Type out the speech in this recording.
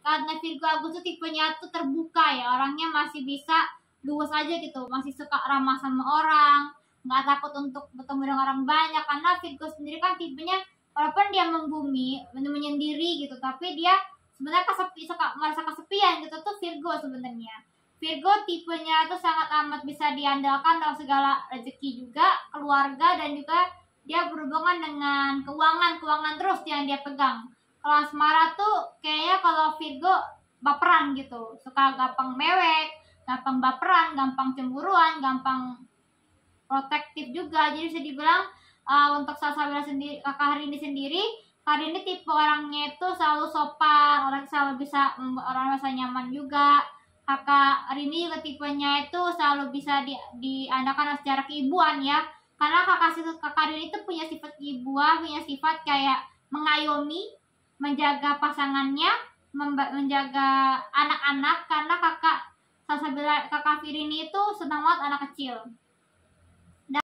karena Virgo Agus tuh tipenya tuh terbuka ya. Orangnya masih bisa luas aja gitu. Masih suka ramah sama orang. Nggak takut untuk bertemu dengan orang banyak. Karena Virgo sendiri kan tipenya walaupun dia membumi menyendiri gitu tapi dia sebenarnya kesepi suka merasa kesepian gitu tuh Virgo sebenarnya. Virgo tipenya itu sangat amat bisa diandalkan dalam segala rezeki juga keluarga dan juga dia berhubungan dengan keuangan. Keuangan terus yang dia pegang. Kalau asmara tuh kayaknya kalau Virgo baperan gitu. Suka gampang mewek gampang baperan gampang cemburuan gampang protektif juga. Jadi bisa dibilang uh, untuk Salsabila sendiri kakak hari ini sendiri hari ini tipe orangnya itu selalu sopan orang selalu bisa orang rasa nyaman juga. Kakak hari ini juga tipenya itu selalu bisa di, diandalkan secara keibuan ya. Karena kakak kakak hari ini itu punya sifat keibuan punya sifat kayak mengayomi menjaga pasangannya menjaga anak-anak karena kakak Salsabila kakak Firini itu senang banget anak kecil